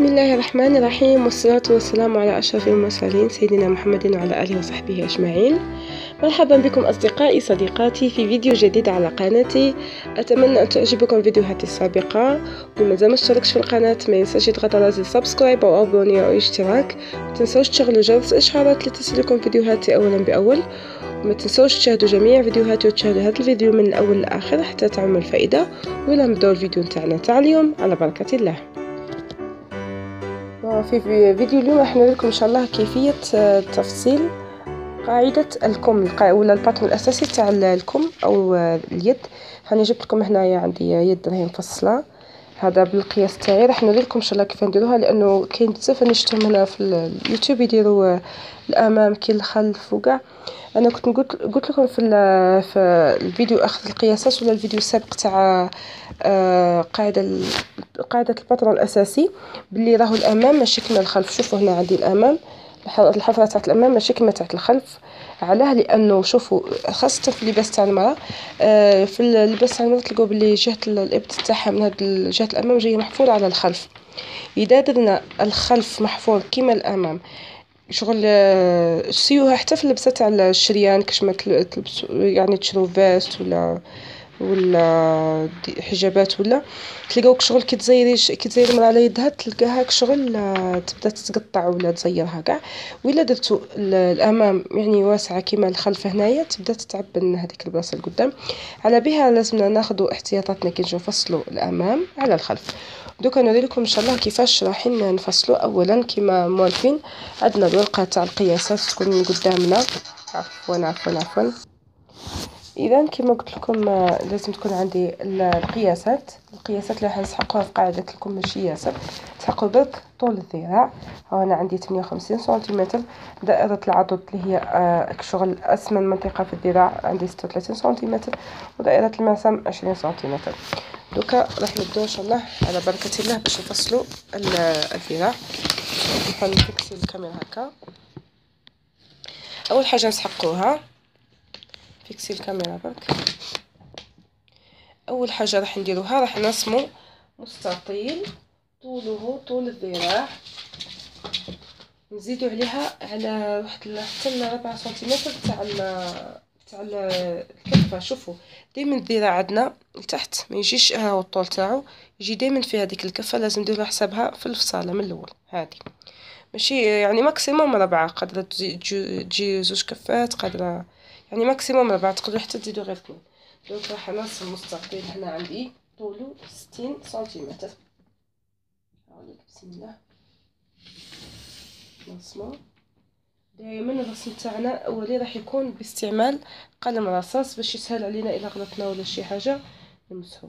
بسم الله الرحمن الرحيم والصلاة والسلام على أشرف المرسلين سيدنا محمد وعلى آله وصحبه أجمعين. مرحبا بكم أصدقائي صديقاتي في فيديو جديد على قناتي. أتمنى أن تعجبكم فيديوهاتي السابقة. ومازال ما اشتركش في القناة ما ينساش يضغط على زر subscribe أو abonner أو اشتراك. متنسوش تشغلوا جرس الإشعارات لتصلكم فيديوهاتي أولا بأول. وما تنسوش تشاهدوا جميع فيديوهاتي وتشاهدوا هذا الفيديو من الأول للآخر حتى تعموا الفائدة. ولا نبداو الفيديو نتاعنا تاع اليوم. على بركة الله. في فيديو اليوم راح نوريكم إن شاء الله كيفية آه، تفصيل قاعدة الكم ولا الباترون الأساسي تاع الكم أو آه، اليد. هاني جبت لكم هنايا عندي يد راهي مفصلة. هذا بالقياس تاعي. راح نوريكم إن شاء الله كيف نديروها لأنه كاين بزاف نشتم هنا في اليوتيوب يديروا آه، الأمام كي الخلف وكاع. أنا كنت قلت قلت لكم في في الفيديو اخذ القياسات ولا الفيديو السابق تاع آه، قاعدة قاعدة الباترون الأساسي باللي راهو الأمام ماشي كما الخلف. شوفوا هنا عندي الأمام الحفرة تاعت الأمام ماشي كما تاعت الخلف. علاه لأنه شوفوا خاصة في اللباس تاع المرأة آه، في اللباس تاع المرأة تلقاو بلي جهة الابط تاعها من هاد جهة الأمام جاية محفورة على الخلف. إذا درنا الخلف محفور كما الأمام شغل آه، سيوها حتى في اللبسة تاع الشريان كاش ما تلبسوا يعني تشرو veste ولا ولا حجابات ولا تلقاوك شغل كي تزيري كي تزيري المراه على يدها تلقاها شغل آه، تبدا تتقطع ولا تزيرها كاع ولا درتو الأمام يعني واسعة كيما الخلف هنايا تبدا تتعبن هذيك البلاصة القدام على بها لازمنا ناخذ احتياطاتنا كي نجيو نفصلوا الأمام على الخلف. دوكا نوري لكم إن شاء الله كيفاش رايحين نفصلوا. اولا كيما موالفين عندنا الورقة تاع القياسات تكون قدامنا. عفوا عفوا عفوا. اذا كما قلت لكم لازم تكون عندي القياسات. القياسات اللي حنسحقوها في قاعدة ماشي ياسر. تسحقوا برك طول الذراع. ها أنا عندي 58 سنتيمتر. دائرة العضد اللي هي آه شغل أسمن منطقه في الذراع. عندي 36 سنتيمتر. ودائرة المعصم 20 سنتيمتر. دوكا راح نبداو إن شاء الله على بركة الله باش نفصلوا الذراع. نحاول الكاميرا هكا. أول حاجة نسحقوها. فيكسي الكاميرا برك أول حاجة راح نديروها راح نرسمو مستطيل طوله طول الذراع. نزيدو عليها على واحد حتى 4 سنتيمتر تاع تاع الكفه شوفوا دائما الذراع عندنا لتحت ما يجيش ها الطول تاعو يجي دائما في هذيك الكفة لازم نديرو حسابها في الفصالة من الأول هذه ماشي يعني maximum ربعة قادرة تجي زوج كفات قادرة يعني maximum ربعة تقدروا حتى تزيدو غير اثنين donc راح نرسم مستطيل هنا عندي. طولو ستين سنتيمتر. بسم الله. نرسمو. دائما الرسم تاعنا أولي راح يكون باستعمال قلم رصاص باش يسهل علينا إلا غلطنا ولا شي حاجة. نمسحو.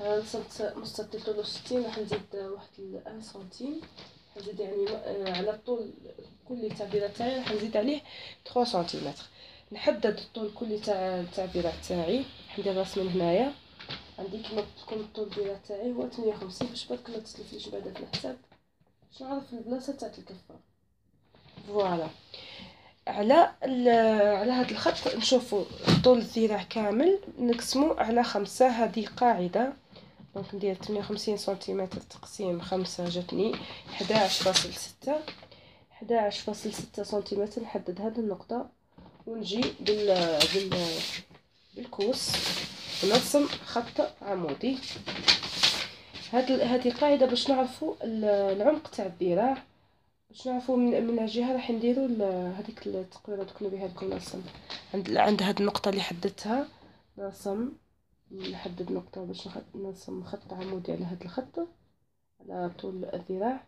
رسمت مستطيل طولو ستين راح نزيد واحد الان سنتيم. نزيد يعني آه، على الطول كل التعبيره تاعي راح نزيد عليه 3 سنتيمتر. نحدد الطول الكلي تاع التعبيره تاعي. ندير راس من هنايا. عندي كما قلت لكم الطول ديالها تاعي هو 58 باش برك ما تسلفليش بعدا في الحساب؟ باش نعرف البلاصة تاع الكفة. voilà. على على هذا الخط نشوفوا طول الذراع كامل. نقسمو على خمسة. هذه قاعدة. donc ندير 58 سنتيمتر تقسيم خمسة جاتني 11.6 11.6 سنتيمتر نحدد هذه النقطة ونجي بال بال بالكوس. ونرسم خط عمودي. هاد هذه قاعدة باش نعرفوا العمق تاع الذراع باش نعرفوا من من الجهه راح نديروا هذيك التقويره دوك نبيها لكم نرسم. عند عند هاد النقطة اللي حددتها نرسم نحدد نقطة باش نرسم خط عمودي على هذا الخط على طول الذراع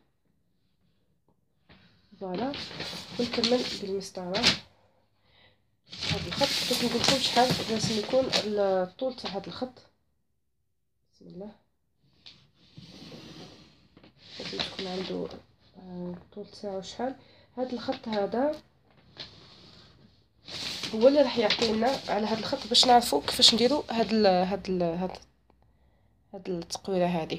فوالا. ونكمل بالمسطرة. هذا الخط باش نقولكم شحال لازم يكون الطول تاع هذا الخط. بسم الله. لازم تكون عنده الطول آه، تاعو شحال. هذا الخط هذا هو اللي راح يعطينا على هذا الخط باش نعرفوا كيفاش نديروا هاد هاد هاد هاد التقويره هذه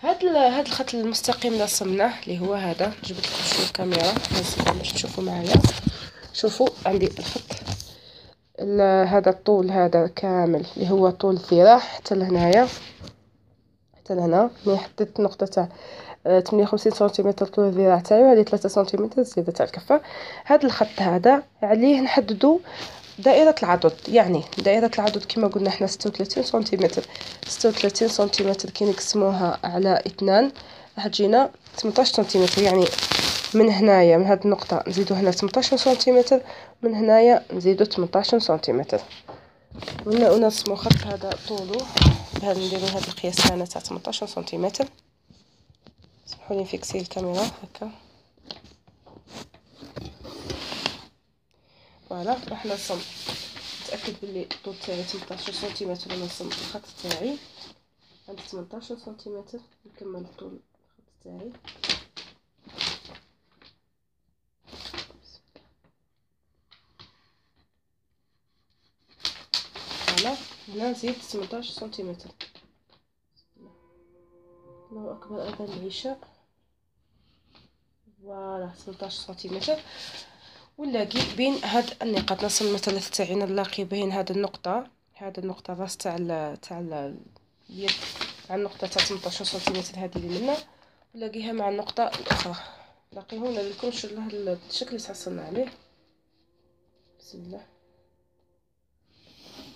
هاد هاد الخط المستقيم رسمناه اللي هو هذا. جبت لكم شوية الكاميرا باش تشوفوا معايا. شوفوا عندي الخط. هذا الطول هذا كامل اللي هو طول الذراع حتى لهنايا. حتى لهنا. ملي حطيت النقطه تاع 58 سنتيمتر طول الذراع تاعي وهذه 3 سنتيمتر الزياده تاع الكفة. هذا الخط هذا عليه نحددو دائرة العضد يعني دائرة العضد كما قلنا حنا 36 سنتيمتر. 36 سنتيمتر كي نقسموها على اثنان راح تجينا 18 سنتيمتر. يعني من هنايا من هاد النقطة نزيدو هنا 18 سنتيمتر من هنايا نزيدو 18 سنتيمتر. ونرسمو خط هذا طولو بهذا نديرو هاد القياس تاعنا تاع 18 سنتيمتر. سمحولي نفيكسي الكاميرا هكا. voilà راح نرسم نتاكد بلي الطول تاعي 18 سنتيمتر ونرسم الخط تاعي. عندي 18 سنتيمتر نكمل طول الخط تاعي. voilà هنا نزيد 18 سنتيمتر. الله أكبر اذان العشاء. voilà 18 سنتيمتر. ونلاقي بين هاد النقاط نصل المثلث تاعي نلاقي بين هاد النقطة هاد النقطة راس تاع تاع اليد مع النقطة تاع 18 سنتيمتر هادي اللي منا نلاقيها مع النقطة الأخرى. نلاقيهم نوريلكم شو هاد الشكل اللي تحصلنا عليه. بسم الله.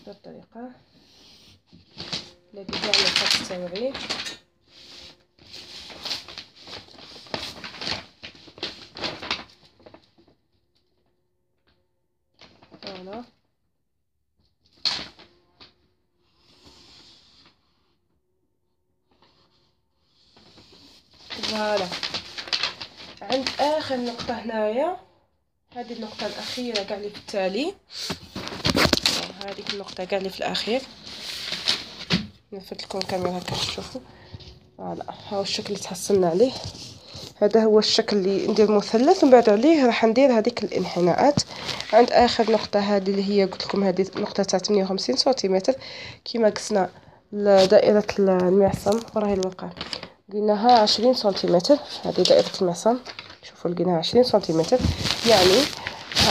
بهاد الطريقة. نلاقي كاع الخط تاوعي voilà voilà عند آخر نقطة هنايا. هذه النقطة الأخيرة كاع اللي في التالي. هذيك النقطة كاع اللي في الأخير. نفت لكم الكاميرا هكا تشوفوا فوالا هاو الشكل اللي تحصلنا عليه. هذا هو الشكل اللي ندير مثلث ومن بعد عليه راح ندير هذيك الانحناءات. عند آخر نقطة هذه اللي هي قلت لكم هذه النقطه تاع 58 سنتيمتر. كيما قسنا دائره المعصم وراهي الوقع. لقيناها 20 سنتيمتر هذه دائرة المعصم. شوفوا لقيناها 20 سنتيمتر. يعني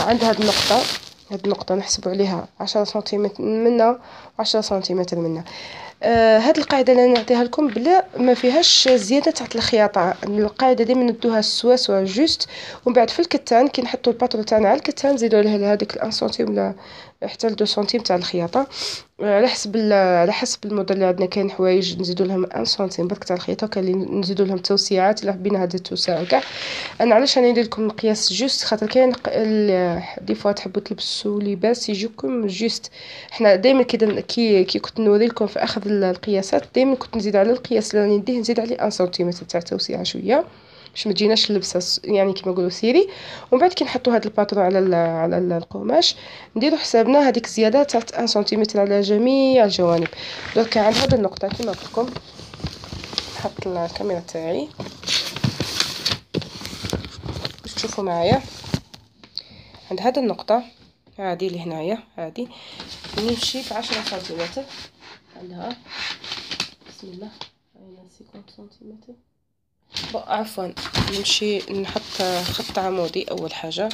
عند هذه النقطة هذه النقطة نحسبوا عليها 10 سنتيمتر منا 10 سنتيمتر منا. آه هاد القاعدة اللي نعطيها لكم بلا ما فيهاش زيادة تاع الخياطة. القاعدة ديما ندوها سوا سوا juste. ومن بعد في الكتان كي نحطوا ال patron تاعنا على الكتان نزيدوا عليه هذيك 1 سنتيم ولا حتى ل 2 سنتيم تاع الخياطة. على حسب على حسب الموديل اللي عندنا كاين حوايج نزيدوا لهم 1 سنتيم برك تاع الخياطة وكاين اللي نزيدوا لهم توسيعات إلا حبينا هاد التوسع كاع أنا علاش راني ندير لكم القياس juste؟ خاطر كاين des fois تحبوا تلبسوا لباس يجيكم juste. حنا دائما كي كي كي كنت نوري لكم في أخذ القياسات دائما كنت نزيد على القياس اللي راني نديه نزيد عليه 1 سنتيمتر تاع توسيعة شوية. باش ما تجيناش اللبسة يعني كيما نقولوا serré. ومن بعد كي نحطوا هذا ال patron على على القماش. نديروا حسابنا هذيك الزيادة تاع 1 سنتيمتر على جميع الجوانب. درك عند هذه النقطة كيما قلت لكم نحط الكاميرا تاعي. باش تشوفوا معايا. عند هذه النقطة هذه اللي هنايا هذه نمشي ب 10 سنتيمتر. عندها بسم الله هنا 50 سنتيمتر؟ عفوا نمشي نحط خط عمودي أول حاجة.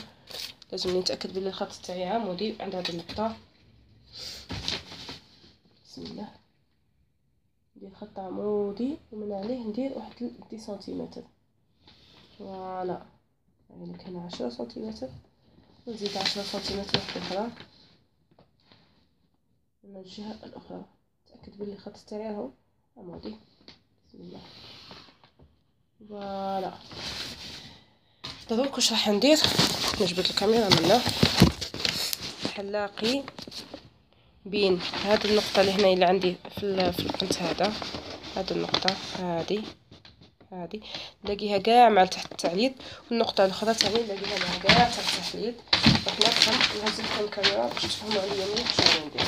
لازم نتأكد بلي الخط تاعي عمودي عند هذه النقطة. بسم الله. ندير خط عمودي ومن عليه ندير واحد 10 سنتيمتر. فوالا. يعني هنا 10 سنتيمتر. نزيد 10 سنتيمتر واحدة أخرى. من الجهة الأخرى. تأكد بلي الخط تاعي عمودي. بسم الله. فوالا. دروك واش راح ندير. نجبد الكاميرا منا. راح نلاقي بين هاد النقطة اللي هنا اللي عندي في في القنت هذا. هاد النقطة هادي. هادي. نلاقيها كاع مع تحت التعليد. والنقطة الأخرى تاني نلاقيها مع كاع تحت التعليد. راح نفهم نهز لكم الكاميرا باش تفهموا عليا مليح شنو ندير.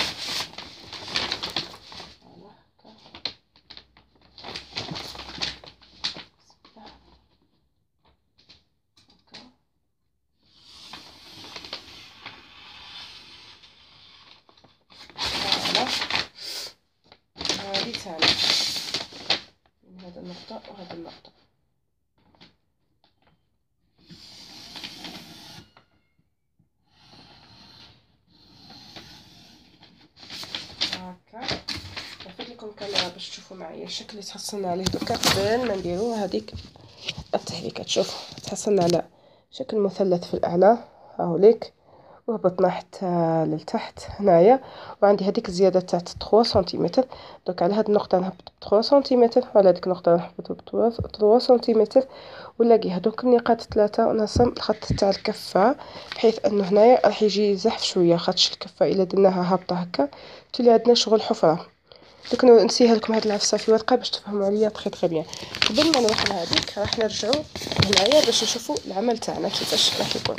ثاني من هذه النقطة وهذه النقطة. هكا. الكاميرا باش تشوفوا شوفوا معايا الشكل اللي تحصلنا عليه. دوكا قبل ما نديرو هذيك التحريكات شوفوا تحصلنا على شكل مثلث في الأعلى. هاو ليك وهبطنا حتى للتحت هنايا. وعندي هذيك الزيادة تاع 3 سنتيمتر. donc على هاد النقطة نهبط ب 3 سنتيمتر وعلى هذيك النقطة نهبط ب 3 سنتيمتر. ونلاقي هذوك النقاط ثلاثة ونرسم الخط تاع الكفة بحيث إنه هنايا راح يجي زحف شوية خاطش الكفة إلا درناها هابطة هكا. تولي عندنا شغل حفرة. دوك نسيها لكم هاد العفسة في ورقة باش تفهموا عليا très très bien قبل ما نروح لهاديك راح نرجعوا هنايا باش نشوفوا العمل تاعنا كيفاش راح يكون.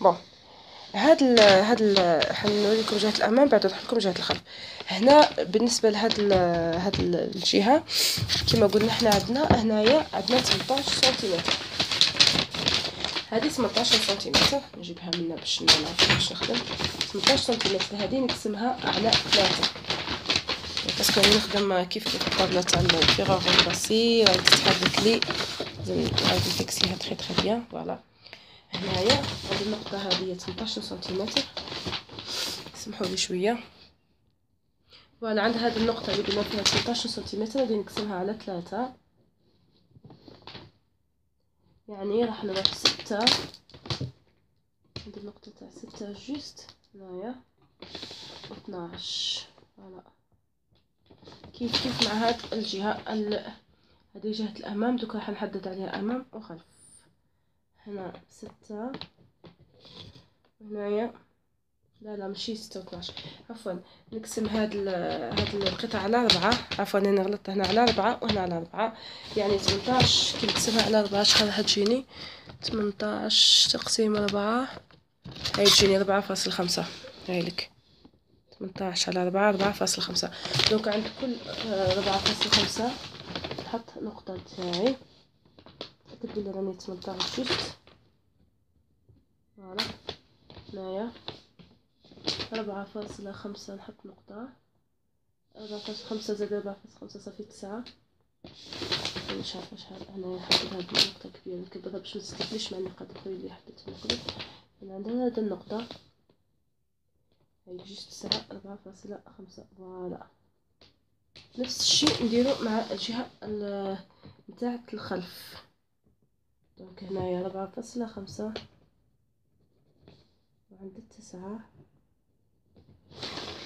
bon هاد ال هاد ال حنوريكم جهة الامام بعد نروح لكم جهة الخلف. هنا بالنسبة لهاد ال هاد الجهة كما قلنا حنا عندنا هنايا عندنا 18 سنتيمتر. هذه 18 سنتيمتر نجيبها منا باش نعرف باش نخدم. 18 سنتيمتر هذه نقسمها على 3 parce que راني نخدم كيف كيف الطابلة تاع ال verre parce que راهي تتحرك لي. لازم نعاود نفيكسيها très très bien. voilà. هنايا هذه النقطه هذه 18 سنتيمتر. سمحوا لي شوية. voilà عند هذه النقطة اللي قلنا فيها 18 سنتيمتر غادي نقسمها على 3 يعني راح نروح 6 هذه النقطة تاع 6 juste هنايا. 12 voilà. كيف كيف مع هاد الجهة ال... هذه جهة الأمام؟ دوك راح نحدد عليها أمام وخلف. هنا ستة. هنايا. لا لا ماشي ستة وثناش عفوا نقسم هاد. هاد القطع على ربعة عفوا أنا غلطت هنا على ربعة وهنا على ربعة يعني تمنتاش كي نقسمها على ربعة شحال تجيني تمنتاش تقسيم ربعة هاي تجيني ربعة فاصل خمسة. هايلك تمنتاش على ربعة ربعة فاصل خمسة. donc عند كل آه، ربعة فاصل خمسة نحط نقطة تاعي. نتأكد بلي راني تمنتاش juste voilà. هنايا. ربعة فاصلة خمسة نحط نقطة. ربعة فاصلة خمسة زائد ربعة فاصلة خمسة صافي تسعة. مش عارفة شحال هنايا نحدد هاد النقطة كبيرة. نكبرها باش متستفليش مع النقاط الأخرى اللي حددتهم قبل. عندنا هاد النقطة. هاي جوج تسعة أربعة فاصلة خمسة. voilà. نفس الشيء نديرو مع الجهة نتاع الخلف. donc هنايا ربعة فاصلة خمسة. وعند التسعة.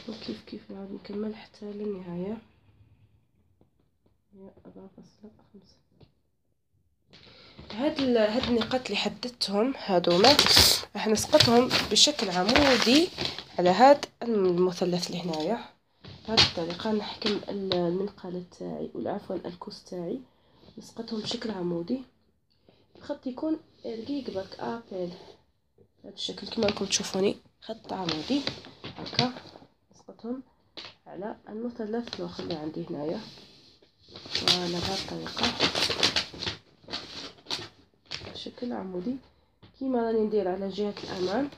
وكيف كيف نعاود نكمل حتى للنهاية. هي أربعة فاصلة خمسة. هاد هاد النقاط اللي حددتهم هادوما راح نسقطهم بشكل عمودي على هاد المثلث اللي هنايا. بهذه الطريقة نحكم المنقلة تاعي ولا عفوا الكوس تاعي. نسقطهم بشكل عمودي. الخط يكون رقيق برك ابل بهذا الشكل كما راكم تشوفوني. خط عمودي هكا نسقطهم على المثلث الآخر اللي عندي هنايا. فوالا بهذه الطريقة. بشكل عمودي. كيما راني ندير على جهة الأمام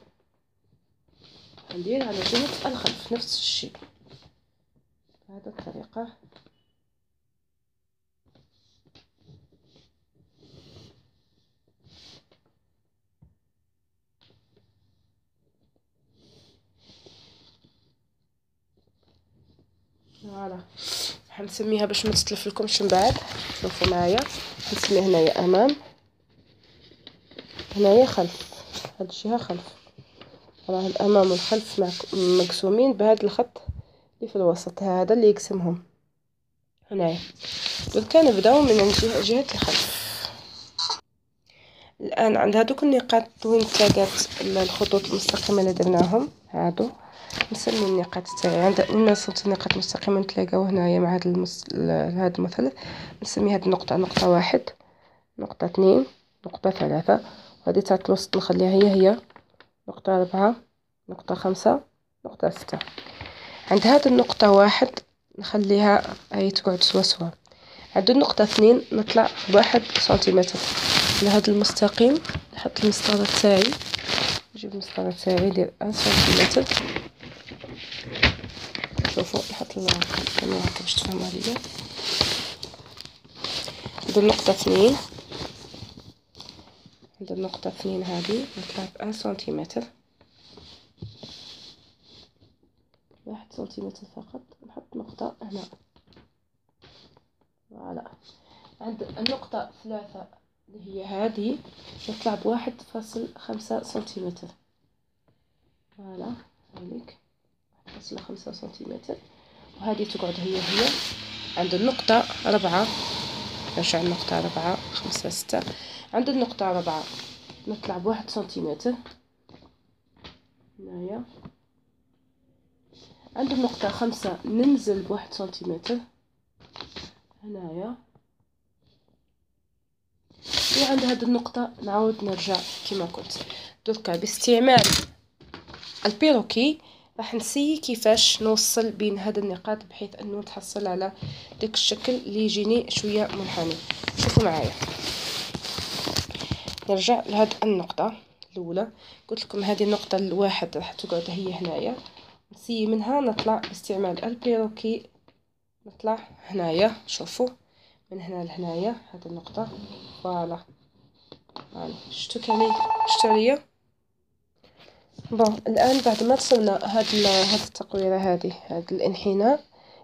ندير على جهة الخلف نفس الشيء. بهذه الطريقة. فوالا. حنسميها باش ما تتلف لكمش من بعد. شوفوا معايا. نسمي هنايا أمام. هنايا خلف. هاد الجهه خلف. راه الامام والخلف مقسومين بهذا الخط اللي في الوسط. هذا اللي يقسمهم. هنايا. دركا نبداو من جهة الخلف. الآن عند هذوك النقاط وين تلاقات الخطوط المستقيمة اللي درناهم. هادو. نسمي النقاط تاعي عند وين وصلت النقاط المستقيمة نتلاقاو هنايا مع هذا المس... هذا المثلث نسمي هذه النقطة نقطة واحد نقطة اثنين نقطة ثلاثة. وهذه تاع الوسط نخليها هي هي. نقطة أربعة نقطة خمسة نقطة ستة. عند هاد النقطة واحد نخليها هي تقعد سوا سوا. عند النقطة اثنين نطلع بواحد سنتيمتر. لهاد المستقيم نحط المسطرة تاعي. نجيب المسطرة تاعي ندير ان سنتيمتر. شوفوا نحط الكاميرا هكا باش تفهموا عليا. عند النقطة اثنين. عند النقطة اثنين هذه نطلع بأن سنتيمتر. واحد سنتيمتر فقط. نحط نقطة هنا. voilà. عند النقطة ثلاثة اللي هي هذه نطلع بواحد فاصل خمسة سنتيمتر. voilà. هذيك خمسة سنتيمتر. وهذه تقعد هي هي عند النقطة أربعة نرجع النقطة أربعة خمسة ستة. عند النقطة أربعة نطلع بواحد سنتيمتر. هنايا. عند النقطة خمسة ننزل بواحد سنتيمتر. هنايا. وعند هذه النقطة نعاود نرجع كما كنت دركا باستعمال البيروكي راح نسي كيفاش نوصل بين هاد النقاط بحيث أنه نتحصل على داك الشكل اللي يجيني شوية منحني. شوفوا معايا. نرجع لهاد النقطة الأولى. قلت لكم هذه النقطة الواحد راح تقعد هي هنايا. نسي منها نطلع باستعمال ال perroquet. نطلع هنايا. شوفوا من هنا لهنايا. هاد النقطة. voilà. شفتوا كاني شفتوا عليا؟ bon الآن بعد ما رسمنا هاد هاد التقويرة هذه هاد الإنحناء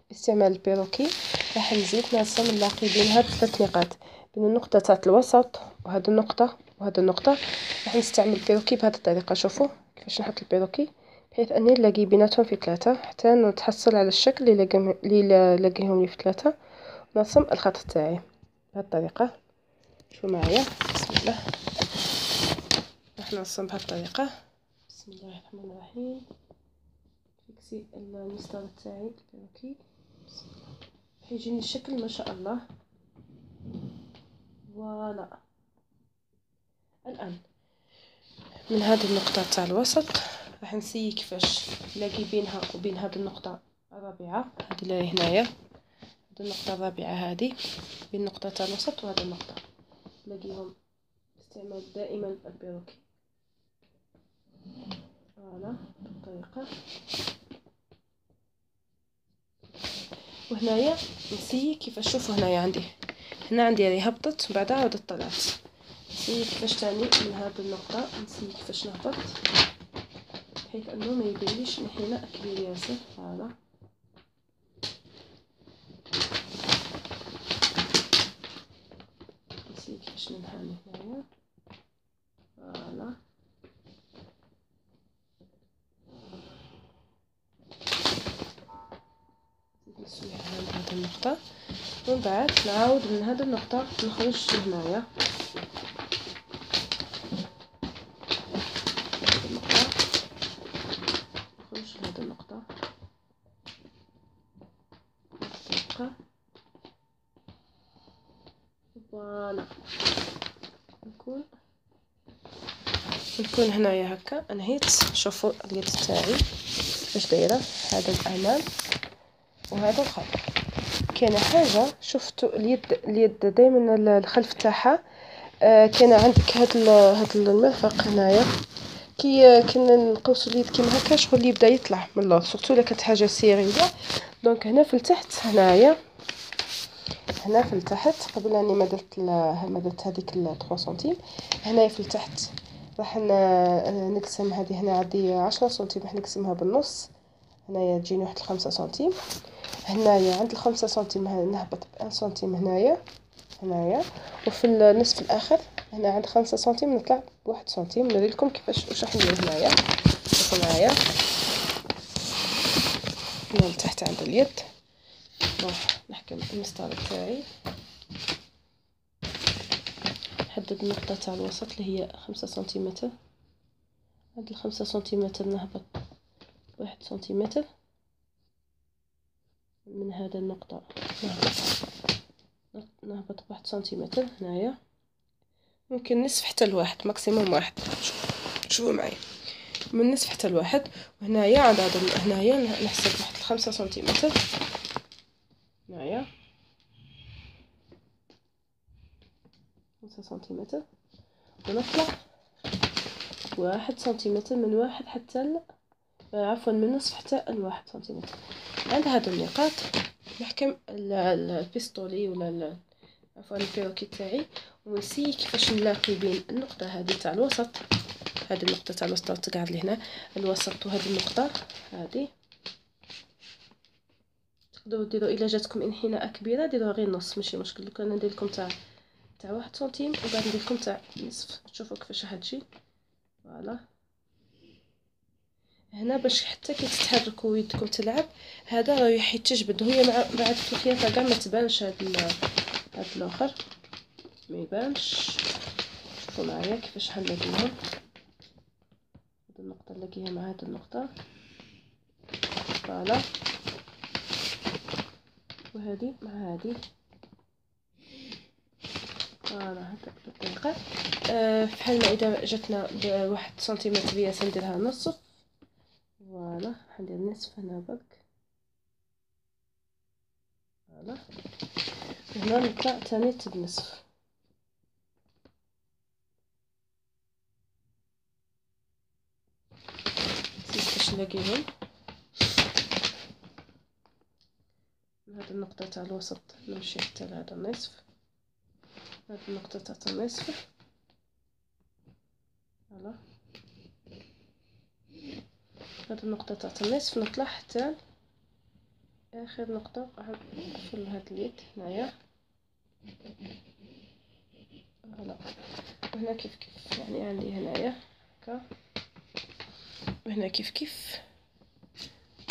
باستعمال ال perroquet راح نزيد نرسم نلاقي بين هاد ثلاث نقاط. بين النقطة تاع الوسط وهاد النقطة وهاد النقطة راح نستعمل ال perroquet بهذه الطريقة. شوفوا كيفاش نحط ال perroquet بحيث أني نلاقي بيناتهم في ثلاثة حتى نتحصل على الشكل اللي لاقيهم لي في ثلاثة نرسم الخط تاعي بهذه الطريقة. شوفوا معايا بسم الله. راح نرسم بهذه الطريقة. بسم الله الرحمن الرحيم. فيكسي المسطره تاعي OK. حيجيني الشكل ما شاء الله. voilà. الآن من هذه النقطة تاع الوسط راح نسي كيفاش نلاقي بينها وبين هذه النقطة الرابعة. هذه اللي هنايا. هذه النقطة الرابعة هذه. بين النقطة تاع الوسط وهذه النقطة. نلاقيهم استعمال دائما ال perroquet. voilà بالطريقة وهنايا نسي كيفاش شوفوا هنايا عندي. هنا عندي هذه هبطت ومن بعدها عاودت طلعت. نسي كيفاش تاني من هذه النقطة نسي كيفاش نهبط. بحيث أنه ما يبينليش انحناء كبير ياسر. voilà. نسي كيفاش ننحني هنايا. voilà نسوي عند هذه النقطة. ومن بعد نعاود من هذه النقطة نخرج هنايا نخرج النقطة. فوالا. نكون نكون هنايا هكا. انهيت شوفوا اليد تاعي. كيفاش دايرة؟ هذا الأمام. وهذا الخلف كاينة حاجة شفتوا اليد اليد دائما الخلف تاعها آه كاين عندك هاد هاد المرفق هنايا. كي كنا نقوسو اليد كيما هكا شغل يبدأ يطلع من اللور surtout إلا كانت حاجة serrée. donc هنا في التحت هنايا. هنا في التحت قبل أني ما درت ما درت هذيك 3 سنتيم هنايا في التحت. راح نقسم هذه هنا عندي 10 سنتيم راح نقسمها بالنص. هنايا تجيني واحد الخمسة سنتيم. هنايا عند الخمسة سنتيم نهبط بأن سنتيم هنايا هنايا وفي النصف الآخر هنا عند خمسة سنتيم نطلع بواحد سنتيم نوريلكم كيفاش واش راح ندير هنايا. شوفوا معايا هنا لتحت عند اليد. نروح نحكم المسطرة تاعي نحدد النقطة تاع الوسط اللي هي خمسة سنتيمتر. هاد الخمسة سنتيمتر نهبط واحد سنتيمتر. من هذا النقطة. نهبط نهبط بواحد سنتيمتر هنايا. ممكن نصف حتى لواحد ماكسيموم واحد. شوفوا معايا. من نصف حتى لواحد وهنايا عند هذا هنايا نحسب واحد الخمسة سنتيمتر. هنايا. خمسة سنتيمتر. ونطلع واحد سنتيمتر من واحد حتى ل... عفوا من نصف حتى الواحد سنتيمتر. عند هاد النقاط نحكم ال pistolet ولا عفوا ال perroquet تاعي ونسي كيفاش نلاقي بين النقطة هذه تاع الوسط. هذه النقطة تاع الوسط تقعد لي هنا الوسط وهذه النقطة هذه تقدروا ديروا إلا جاتكم انحناء كبيرة ديروها غير نص ماشي مشكل. دوك أنا ندير لكم تاع تاع واحد سنتيم وبعد ندير لكم تاع نصف. تشوفوا كيفاش تجي voilà. هنا باش حتى كي تتحركوا ويدكم تلعب هذا راه راح يتجبد وهي مع في الخياطه كاع ما تبانش هاد هاد الآخر. ما يبانش. شوفوا معايا كيفاش حنلاقيهم هاد النقطة نلاقيها مع هاد النقطة. voilà. وهذه مع هذه voilà هكا بالطريقة. أه بحال ما إذا جاتنا بواحد سنتيمتر هي سنديرها نصف. voilà حندير نصف هنا برك voilà هنا نطلع تاني بنصف باش نلاقيهم هاد النقطة تاع الوسط نمشي حتى لهذا النصف هاد النقطة تاع النصف voilà هاد النقطة تاع النصف نطلع حتى آخر نقطة نقفل هاد اليد هنايا. voilà. وهنا كيف كيف يعني عندي هنايا هكا. وهنا كيف كيف.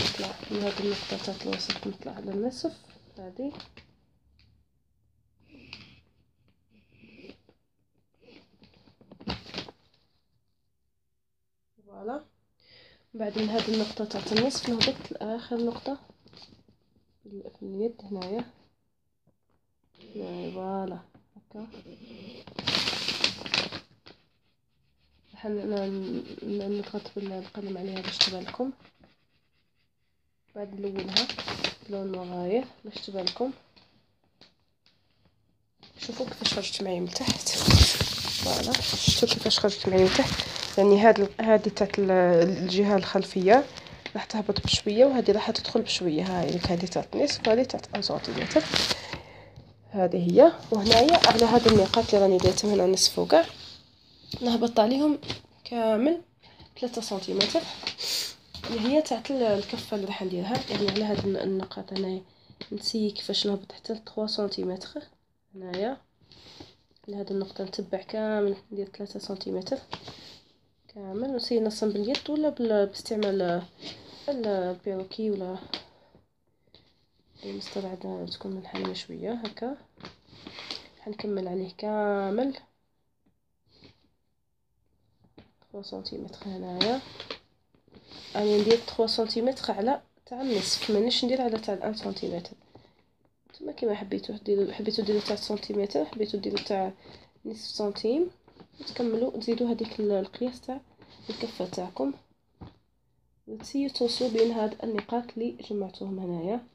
نطلع من هاد النقطة تاع الوسط نطلع على النصف. هادي. فوالا. بعد من هاد النقطة تاع النصف نهبط لآخر نقطة. في اليد هنايا. voilà. هكا. نضغط بالقلم عليها باش تبان لكم. بعد نلونها. بلون مغاير باش تبان لكم. شوفوا كيفاش خرجت معايا من تحت. voilà. شفتوا كيفاش خرجت معايا من تحت. يعني هاد هادي تاع الجهة الخلفية راح تهبط بشوية وهذه راح تدخل بشوية. هاي هذه تاع النصف وهذه تاع 1 سنتيمتر. هذه هي. وهنايا على هاد النقاط اللي راني درتهم هنا نصف وكاع نهبط عليهم كامل 3 سنتيمتر. اللي هي تاع الكفة اللي راح نديرها. يعني على هاد النقاط هنايا نسي كيفاش نهبط حتى 3 سنتيمتر. هنايا. لهاد النقطة نتبع كامل ندير 3 سنتيمتر. كامل نسي نصم باليد ولا باستعمال البيروكي ولا المستبعدة تكون منحنية شوية هكا. حنكمل عليه كامل 3 سنتيمتر هنايا. راني ندير 3 سنتيمتر على تاع النصف. مانيش ندير على تاع 1 سنتيمتر نتوما كيما حبيتو ديروا حبيتو ديروا تاع سنتيمتر حبيتو ديروا تاع نصف سنتيم تكملوا تزيدوا هذيك القياس تاع الكفة تاعكم. وتسيو توصلوا بين هاد النقاط اللي جمعتوهم هنايا.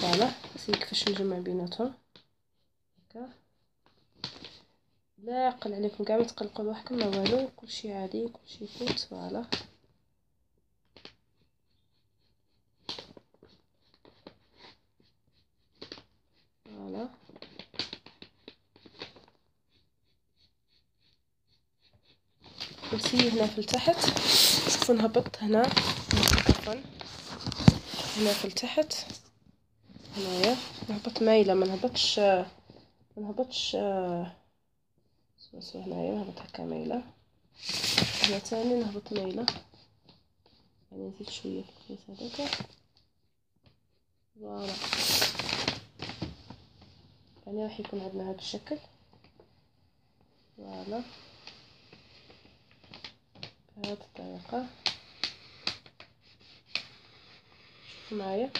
voilà نسيو كيفاش نجمع بيناتهم. هكا. لا يعقل عليكم كاع ما تقلقوا روحكم ما والو. كلشي عادي كلشي يفوت voilà. voilà. نسي هنا في التحت. شوفوا نهبط هنا. عفوا. هنا في التحت. هنايا. نهبط مايلة. ما نهبطش ما نهبطش سوا هنايا. نهبط هكا مايلة. هنا تاني نهبط مايلة. يعني نزيد شوية. في القياس هذاك. فوالا. يعني راح يكون عندنا هذا الشكل. فوالا. بهذه الطريقة معايا.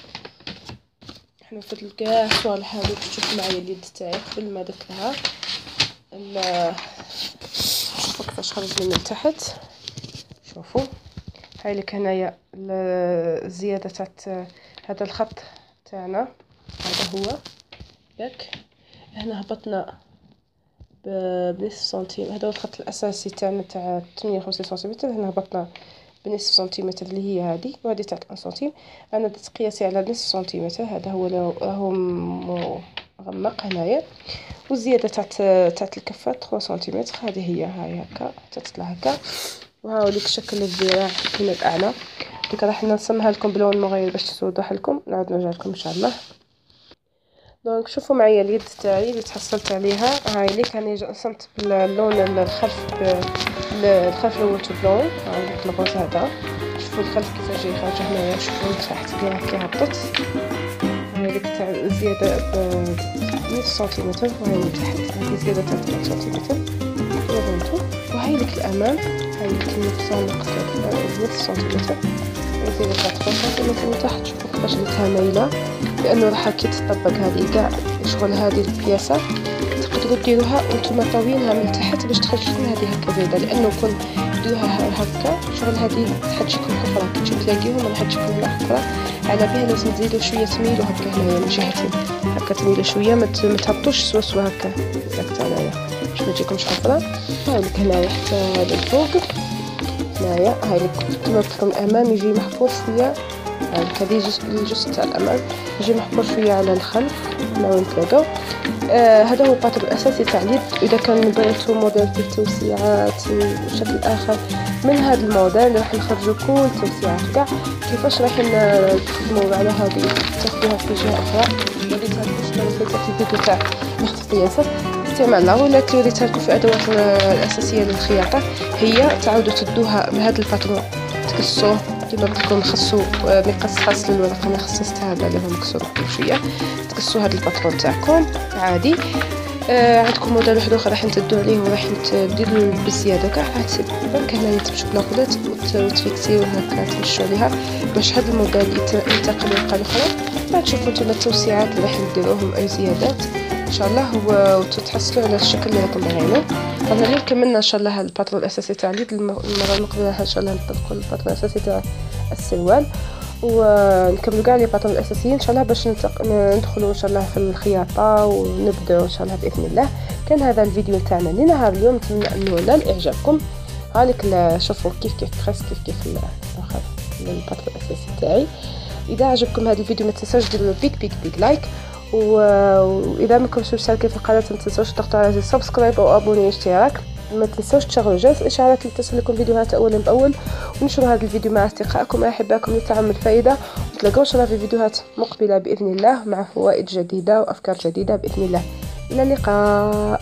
إحنا في كاع الصوالح هادو تشوفوا معايا اليد تاعي قبل ما درت لها شوفوا كيفاش خرج من تحت. شوفوا. هاي لك هنايا الزيادة تاع هذا الخط تاعنا. هذا هو. ياك. هنا هبطنا بنصف سنتيم هذا هو الخط الأساسي تاعنا تاع 58 سنتيمتر هنا هبطنا بنصف سنتيمتر اللي هي هذه وهذه تاع 1 سنتيم. أنا درت قياسي على نصف سنتيمتر هذا هو راهو مغمق هنايا. والزياده تاع تاع الكفة 3 سنتيمتر هذه هي هاي هكا تطلع هكا. وهاو ليك شكل الذراع من الاعلى ديك راح نرسمها لكم بلون مغير باش توضح لكم. نعاود نرجع لكم إن شاء الله. donc شوفوا معايا اليد تاعي اللي تحصلت عليها هاي ليك راني رسمت باللون الخلف الخلف الأول بلون ليك ال rose هذا شوفوا الخلف كيفاش جاي خارج هنايا شوفوا تحت كاع كي هبطت هاي ليك تاع زياده ب نص سنتيمتر وهاي من تحت هذه زياده تاع 3 سنتيمتر فهمتوا وهاي ليك الامام هاي ليك نفس نقطه نص سنتيمتر زياده تاع 3 سنتيمتر تحت شوفوا درتها مايله لأنه راح كي تطبق هذه كاع شغل هذه البياسة تقدروا ديروها وأنتم طاوينها من تحت باش تخرج لكم هذه هكا بيضه لأنه كل ديروها هكا شغل هذه تحط لكم حفره كي تشوف تلاقيهم راح تجيكم حفره على بها لازم تزيدوا شوية تميلوا هكا هنايا من جهتين هكا تميلوا شوية ما تهبطوش سوا سوا هكا هكا هنايا. باش ما تجيكمش حفره هاوليك هنايا حتى للفوق هنايا هاي كما قلت لكم الأمام يجي محفور شوية هذه الجزء تاع الامام يجي محفور شوية على الخلف هنا وين تلاقاو آه هذا هو ال patron الأساسي تاع اليد إذا كان بغيتو موديل فيه توسيعات بشكل اخر من هذا الموديل راح نخرجوا كل التوسيعات كاع. كيفاش راح نخدموا على هذه تاخذوها في جهة أخرى؟ وريتها لكم في الفيديو تاع نخطف الياسر استعمالها ولا وريتها لكم في الادوات الأساسية للخياطة. هي تعاودوا تدوها بهذا الباترون تقصوه كما قلت لكم خصو مقص خاص للورقة أنا خصصت هذا اللي هو مكسور شوية. تقصوا هذا الباترون تاعكم عادي. آه عندكم موديل واحد أخر راح نتدو عليه وراح ديروا بالزياده كاع راح برك هنايا تمشوا بلاكودات وتفيكسيو هكا تمشوا عليها. باش هذا الموديل ينتقل للقاع الأخرى. بعد تشوفوا نتوما التوسيعات اللي راح نديروهم أي زيادات. إن شاء الله وتتحصلوا على الشكل اللي راكم باغينه قلنا اليوم كملنا إن شاء الله ال patron الأساسي تاع اليد المره المقبله إن شاء الله نطبقوا ال patron الأساسي تاع السروال. ونكملوا كاع les patrons الأساسيين إن شاء الله باش ندخلوا إن شاء الله في الخياطة ونبداو إن شاء الله بإذن الله. كان هذا الفيديو تاعنا لنهار اليوم نتمنى أنه نال اعجابكم هالك شوفوا كيف كيف خاص كيف كيف ال patron الأساسي تاعي. إذا عجبكم هذا الفيديو ما تنساوش ديروا بيك بيك بيك like. وإذا ما كنتوش مشتركين في القناة ما تنساوش تضغطوا على زر subscribe أو abonner اشتراك ما تنسوش تشغلوا جرس الإشعارات لتصلكم فيديوهات اولا بأول. ونشروا هذا الفيديو مع أصدقائكم واحبائكم لتعم الفائده وتلاقوا إن في فيديوهات مقبلة بإذن الله مع فوائد جديدة وأفكار جديدة بإذن الله. إلى اللقاء.